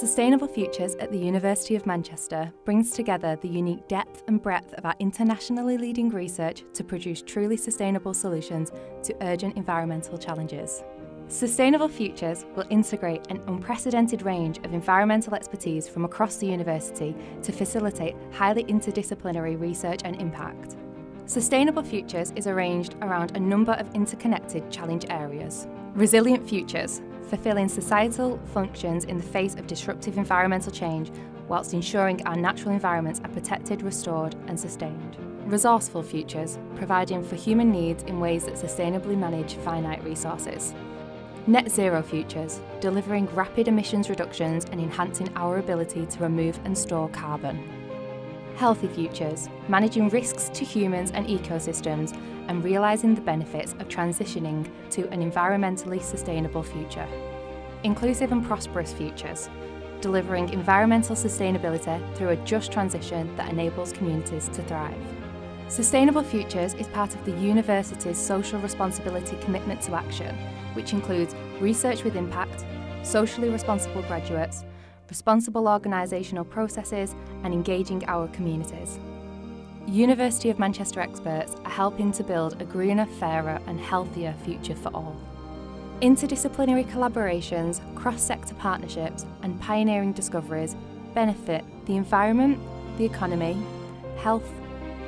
Sustainable Futures at the University of Manchester brings together the unique depth and breadth of our internationally leading research to produce truly sustainable solutions to urgent environmental challenges. Sustainable Futures will integrate an unprecedented range of environmental expertise from across the university to facilitate highly interdisciplinary research and impact. Sustainable Futures is arranged around a number of interconnected challenge areas. Resilient Futures, fulfilling societal functions in the face of disruptive environmental change whilst ensuring our natural environments are protected, restored and sustained. Resourceful futures, providing for human needs in ways that sustainably manage finite resources. Net zero futures, delivering rapid emissions reductions and enhancing our ability to remove and store carbon. Healthy futures, managing risks to humans and ecosystems and realising the benefits of transitioning to an environmentally sustainable future. Inclusive and prosperous futures, delivering environmental sustainability through a just transition that enables communities to thrive. Sustainable Futures is part of the university's social responsibility commitment to action, which includes research with impact, socially responsible graduates, responsible organisational processes and engaging our communities. University of Manchester experts are helping to build a greener, fairer and healthier future for all. Interdisciplinary collaborations, cross-sector partnerships and pioneering discoveries benefit the environment, the economy, health,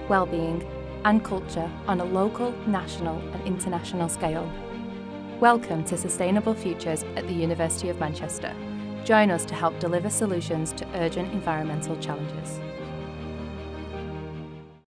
well-being and culture on a local, national and international scale. Welcome to Sustainable Futures at the University of Manchester. Join us to help deliver solutions to urgent environmental challenges.